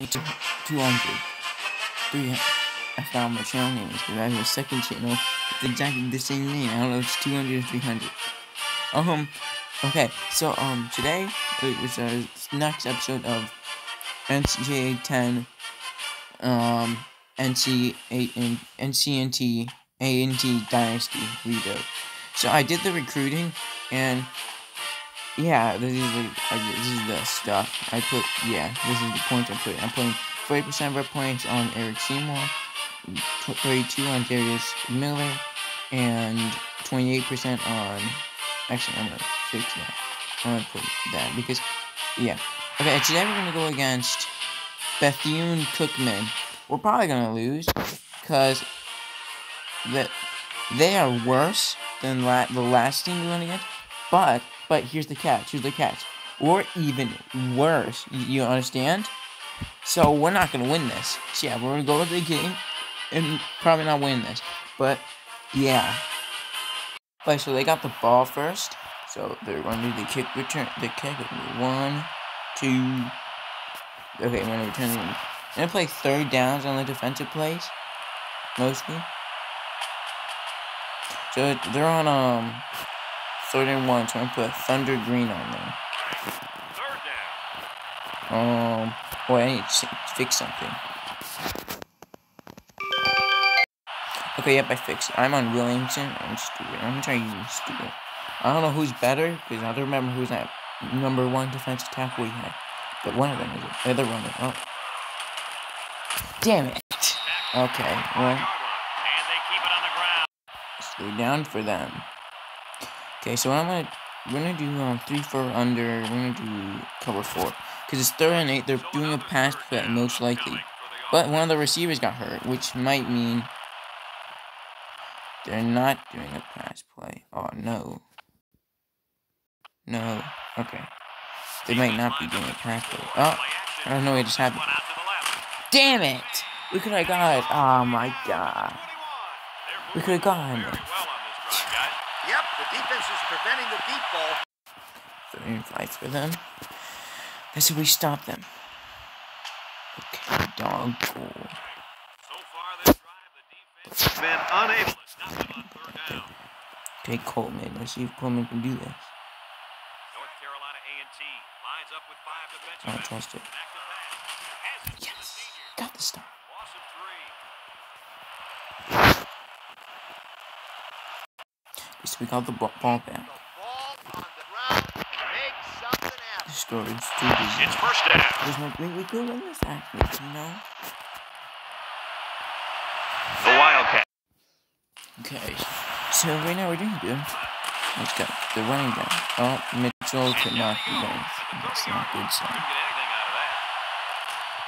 It's 200. 300. I found my channel name because I have a second channel with exactly the same name. I don't know, it's 200 or 300. Um, okay, so, um, today it was a next episode of NCAA 10, um, NC 8 NCNT A&T Dynasty rebuild. So I did the recruiting and yeah, this is the uh, this is the stuff I put. Yeah, this is the points I put. I'm putting 40% of our points on Eric Seymour, 32 on Darius Miller, and 28% on. Actually, I'm gonna fix that. I'm gonna put that because, yeah. Okay, today we're gonna go against Bethune Cookman. We're probably gonna lose because that they are worse than la the last team we went against, but but here's the catch. Here's the catch. Or even worse. You understand? So we're not gonna win this. So yeah, we're gonna go to the game and probably not win this. But yeah. But so they got the ball first. So they're gonna do the kick return the kick one, two Okay, I'm gonna return the I'm gonna play third downs on the defensive plays. Mostly. So they're on um Third and one, so I'm gonna put Thunder Green on there. Um, boy, I need to fix something. Okay, yep, I fixed it. I'm on Williamson. I'm stupid. I'm gonna try using stupid. I don't know who's better, because I don't remember who's that number one defensive tackle we had. But one of them is the other one. Oh. Damn it. Okay, well. Stay down for them. Okay, so I'm gonna we're gonna do um three four under. We're gonna do cover four because it's third and eight. They're doing a pass play most likely, but one of the receivers got hurt, which might mean they're not doing a pass play. Oh no, no. Okay, they might not be doing a pass play. Oh, I don't know what just happened. Damn it! We could have got. Oh my god. We could have gotten it. Yep, the defense is preventing the deep ball. Three and five for them. That's how we stop them. Okay, dog cool. So far this drive, the defense has been unable to stop them on third down. Okay, Coleman. Let's see if Coleman can do this. North Carolina A&T lines up with five I don't trust it. Back to pass. Has it to the Yes! Got the stop. Loss of three. At least we got the ball ball back. The ball on the ground. Make something happen. Scored stupid. It's first down. There's no way we could win this actually, you know? The Wildcat. Okay. So right now we're doing good. Let's go. The running back. Oh, Mitchell could not be done. That's not good sign. Couldn't get anything out of that.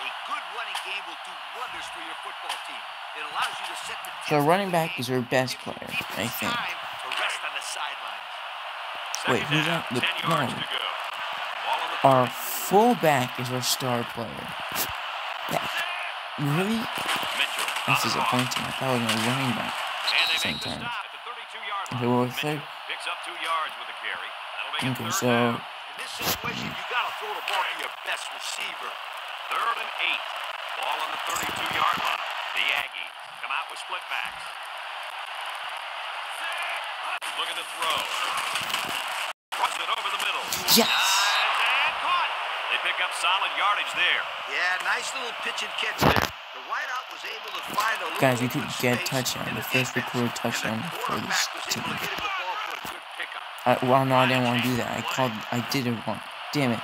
A good running game will do wonders for your football team. It allows you to set the So running back is our best player, I think. time to rest on the sidelines. Wait, who's that? The- 10 no. to go. Ball on the Our fullback is our star player. That, really? That's disappointing. I thought was my running back. And they Same the time. stop at the 32-yard line. Okay, well, Mitchell third. picks up two yards with a carry. That'll make it Okay, so down. In this situation, you gotta throw the ball to your best receiver. Third and eight. Ball on the 32-yard line. The Aggies come out with split backs. Looking to throw. Runs it over the middle. yes. And caught. They pick up solid yardage there. Yeah, nice little pitch and catch there. The wideout was able to find a little Guys, we could get touchdown. The the first recorded touchdown for this team. able to get him the ball for a good pickup. I, well, no, I didn't want to do that. I called. I did it wrong. Damn it.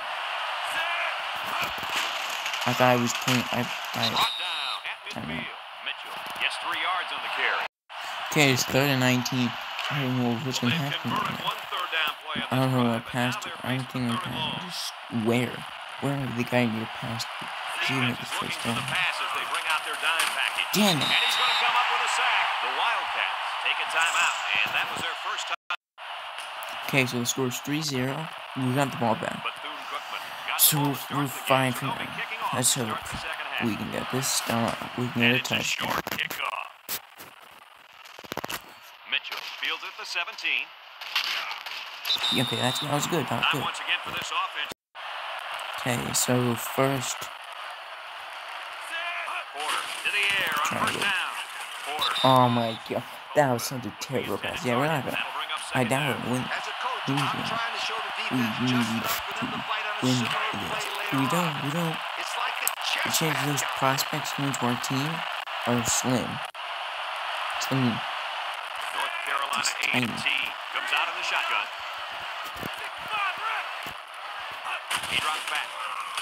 I thought I was playing. I. I Brought down at Time out. midfield. Mitchell gets three yards on the carry. okay, it's third and 19. I don't know what's gonna happen right now. one third down play on I don't know drive, where I but passed it. I don't think I third and long. passed. Just where? Where did the guy need to pass? to? He didn't make Defense the first down. pass as they bring out their dime package. Damn And it. he's going to come up with a sack. The Wildcats take a timeout, and that was their first time. Okay, so the score is 3-0. We got the ball back. Bethune-Cookman got the So we're, to start we're the game, fine so for they'll be now. kicking off Let's hope start the second half. we can get this done. We can get a touchdown. short kickoff. Mitchell fields at the 17. Okay, that's that was good. That was good. once again for this offense. Okay, so first Porter to the air on Triangle. first down. Porter. Oh my god, that was such a terrible pass. Yeah, we're not gonna. That'll bring up I doubt it. Win. As a coach, We need to We need to enough for them to fight on win this. play If later we don't, we don't. It's like a The chess chances of those prospects coming to our team are slim. Slim. North Carolina It's A&T tiny. comes out in the shotgun. He drops back.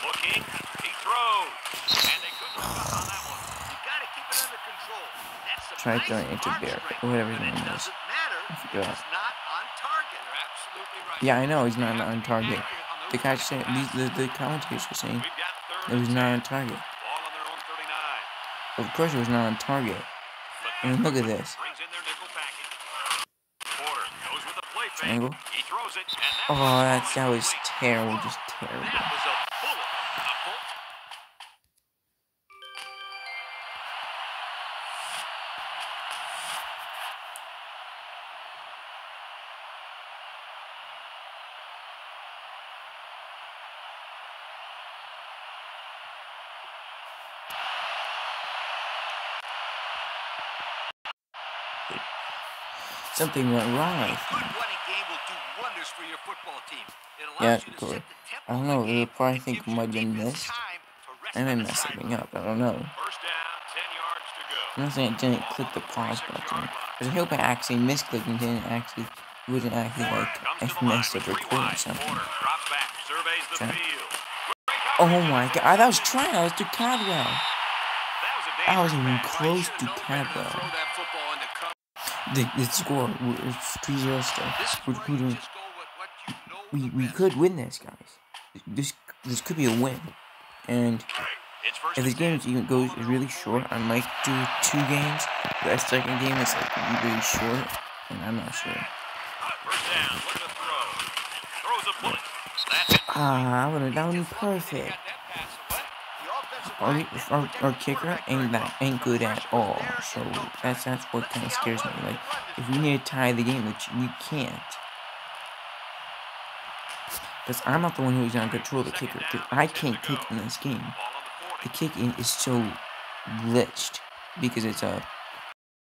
Looking. He throws. And they couldn't on that one. You gotta keep it under control. That's some Try throwing it to arm Bear, whatever his name is. doesn't I forgot. on target. Right. Yeah, I know he's not on target. The guy said, the, the, the commentators were saying We've got third it was not on target. Ball on their own 39. Of course it was not on target. But I mean, look at this. brings in their nickel package. Porter goes with the play fake. Triangle. He throws it. And that Oh, that's, that was terrible, just terrible. That was a bullet. A bullet. Something went wrong, I think. Running game will do wonders for your football team. Yeah, you to cool. set the I don't know, the game. probably think gives it might have been missed. time to rest I may mess something up, I don't know. First down, 10 yards to go. I'm not saying it didn't click the pause button. Because I hope I actually misclicked and didn't actually, wasn't actually like, I Comes to the line messed up recording something. The Oh my god, that was trying, that was to Cadwell. Was I wasn't even close to Cadwell. The, the score, w- it's 3 0 still. We, we could win this, guys. This this could be a win. And if this game even goes really short, I might do two games. That second game is like really short, and I'm not sure. First down, look at the throw. Throws a bullet. That's it. Ah, I would that would be perfect. Our, our, our kicker ain't that ain't good at all. So that's that's what kind of scares me. Like if we need to tie the game, which we can't. Because I'm not the one who's gonna control the kicker. 'cause I can't kick in this game. The The 40. kicking is so glitched because it's a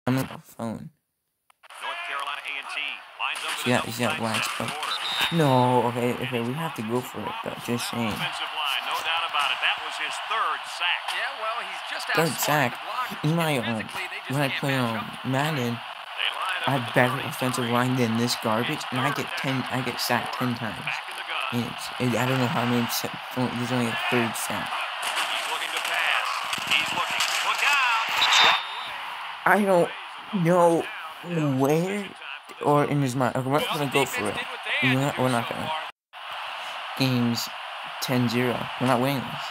I'm on a phone. North Carolina A&T lines up with Yeah, a is that double lag tight spell? Porter. No, okay, okay, we have to go for it. But just saying. Offensive line, no doubt about it. That was his third sack. Yeah, well, he's just Third outsmarting sack. the. In my And um, physically, they just when I play match on. Madden, They line up I have better offensive line than this garbage, and I get ten. I get sacked ten times. Back in the gun. And it's, and I don't know how many. sa- oh, There's only a third out. I don't know where or in his mind. Okay, we're not gonna go for it. We're not, not gonna. Games 10-0. We're not winning this.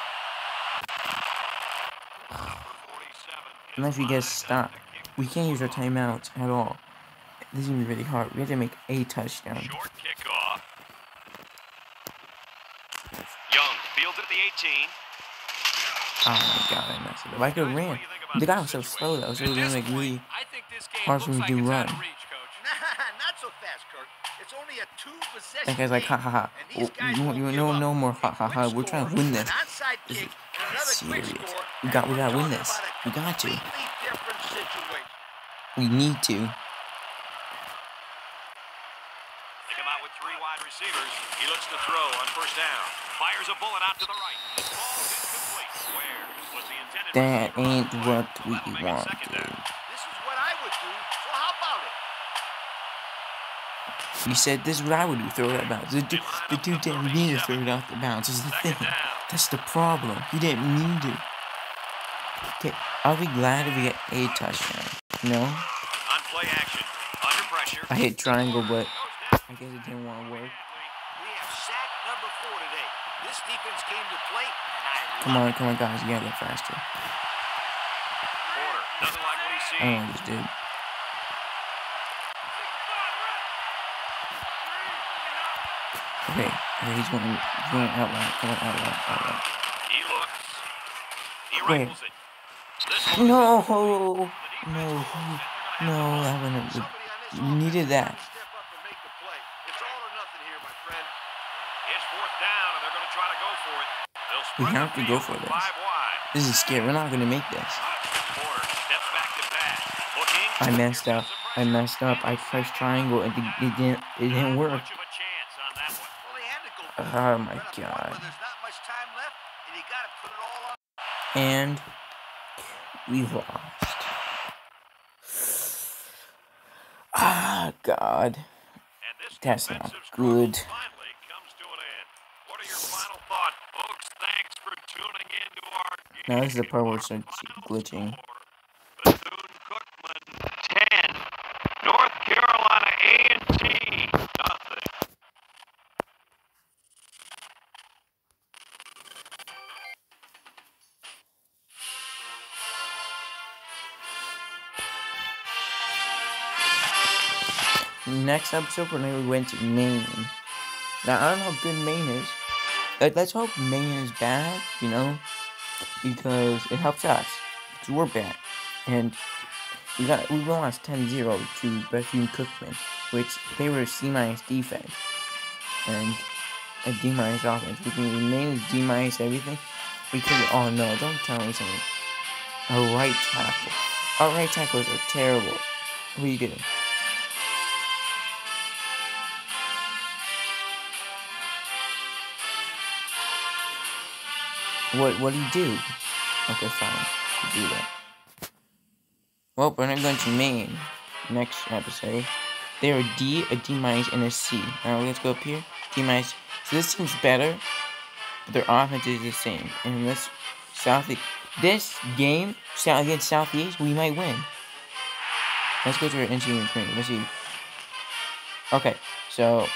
Unless we get stopped. We can't use our timeouts at all. This is gonna be really hard. We have to make a touchdown. Short kickoff. Young fields at the 18. Oh my god, I messed it up. I could have ran. The guy was so slow though, so it was like really I think this game hard for looks me like to it's run. of reach, coach. Nah, not so fast, Kirk. It's only a two possession That guy's like, ha ha ha. And Oh, you, won't you no no more ha ha ha. We're trying to win this. This is and another quick serious. We got- we gotta win this. We got to. completely different situation. We need to. They come out with three wide receivers. He looks to throw on first down. Fires a bullet out to the right. The ball's incomplete. Where was the intended That ain't what we That'll make it want, dude. This is what I would do, so how about it? You said this is what I would do. Throw it out bounds. The dude, the dude didn't mean to throw it out the bounds. Is the thing. That's the problem. He didn't mean to. Okay, I'll be glad if we get a touchdown. No, On play action. Under pressure. I hit triangle, but I guess it didn't want to work. We have sack number four today. This defense came to play, Come on, come on, guys. You gotta get faster. Porter like I don't this dude. Okay, okay, he's going, he's going out loud. On, out loud, out loud. He looks. He rifles it. No, no, no, that they're gonna have the ball. that wouldn't. Somebody on this We offense needed has that. to Step up and make the play. It's all or nothing here, my friend. It's fourth down, and they're going to try to go for it. They'll We have to go for this. This is scary. We're not make this. Back to pass. Looking. I messed up. I messed up. I pressed triangle and it, it didn't. It didn't work. Oh my god. and we lost. Ah, God. That's not good. Finally comes to an end. What are your final thoughts, folks? Thanks for tuning in to our Now this is the part where it starts glitching. score, Bethune-Cookman 10, North Carolina A&T nothing. Next episode, we're gonna went to Maine. Now I don't know how good Maine is. Let- Let's hope Maine is bad, you know, because it helps us. Because we're bad, and we got we lost 10-0 to Bethune Cookman, which they were C minus defense and a D minus offense. Which means Maine is D minus everything. Because oh no, don't tell me something. Our right tackle. Our right tackles are terrible. What are you doing? What what do you do? Okay, fine. You do that. Well, we're not going to Maine next episode. They're a D, a D minus, and a C. Now let's go up here. D minus. So this seems better, but their offense is the same. And this South this game against Southeast, we might win. Let's go to our NC screen. Let's see. Okay, so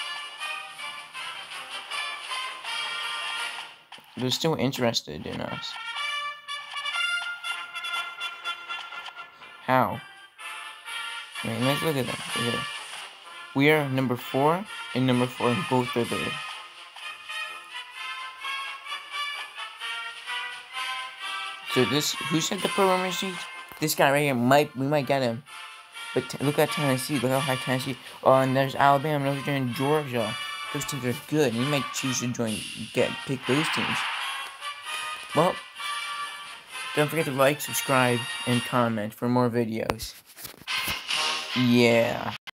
they're still interested in us. How? Mean, let's look at them. Look at them. We are number four and number four, and both are there. So this, who said the program sheet? This guy right here might, we might get him. But look at Tennessee. Look how high Tennessee. Oh, and there's Alabama, Notre Dame, Georgia. Those teams are good. You might choose to join, get, pick those teams. Well, don't forget to like, subscribe, and comment for more videos. Yeah.